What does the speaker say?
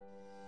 you